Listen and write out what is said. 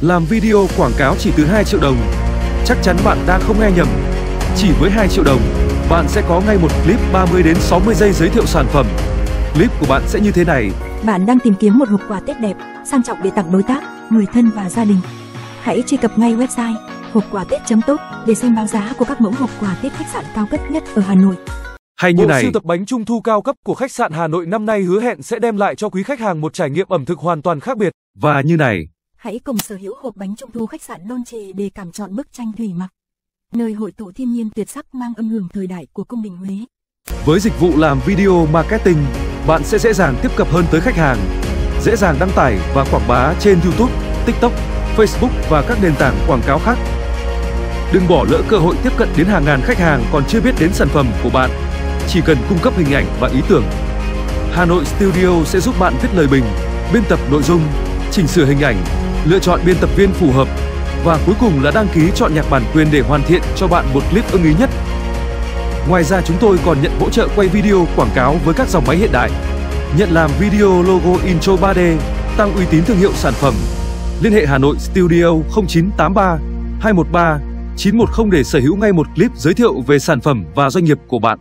Làm video quảng cáo chỉ từ 2 triệu đồng. Chắc chắn bạn đang không nghe nhầm. Chỉ với 2 triệu đồng, bạn sẽ có ngay một clip 30 đến 60 giây giới thiệu sản phẩm. Clip của bạn sẽ như thế này. Bạn đang tìm kiếm một hộp quà Tết đẹp, sang trọng để tặng đối tác, người thân và gia đình. Hãy truy cập ngay website hộp quà Tết.top để xem báo giá của các mẫu hộp quà Tết khách sạn cao cấp nhất ở Hà Nội. Hay như Bộ này. sưu tập bánh trung thu cao cấp của khách sạn Hà Nội năm nay hứa hẹn sẽ đem lại cho quý khách hàng một trải nghiệm ẩm thực hoàn toàn khác biệt. Và như này. Hãy cùng sở hữu hộp bánh trung thu khách sạn Dolce để cảm chọn bức tranh thủy mặc. Nơi hội tụ thiên nhiên tuyệt sắc mang âm hưởng thời đại của cung đình Huế. Với dịch vụ làm video marketing, bạn sẽ dễ dàng tiếp cận hơn tới khách hàng, dễ dàng đăng tải và quảng bá trên YouTube, TikTok, Facebook và các nền tảng quảng cáo khác. Đừng bỏ lỡ cơ hội tiếp cận đến hàng ngàn khách hàng còn chưa biết đến sản phẩm của bạn. Chỉ cần cung cấp hình ảnh và ý tưởng. Hà Nội Studio sẽ giúp bạn viết lời bình, biên tập nội dung, chỉnh sửa hình ảnh, lựa chọn biên tập viên phù hợp và cuối cùng là đăng ký chọn nhạc bản quyền để hoàn thiện cho bạn một clip ưng ý nhất. Ngoài ra chúng tôi còn nhận hỗ trợ quay video quảng cáo với các dòng máy hiện đại, nhận làm video logo intro 3D, tăng uy tín thương hiệu sản phẩm. Liên hệ Hà Nội Studio 0983 213 910 để sở hữu ngay một clip giới thiệu về sản phẩm và doanh nghiệp của bạn.